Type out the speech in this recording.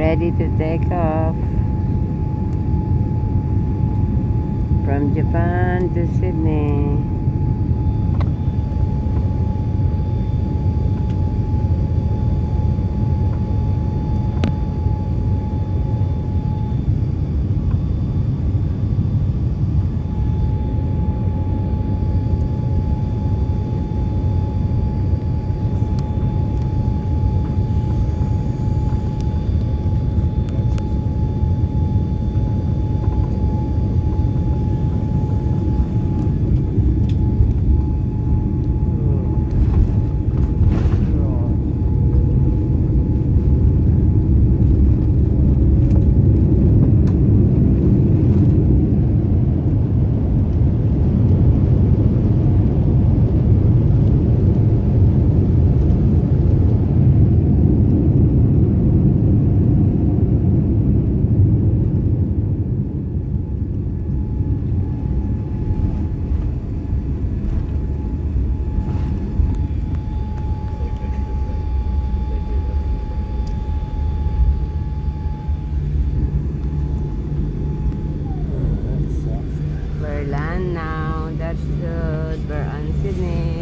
ready to take off from Japan to Sydney. Radford, we're in Sydney.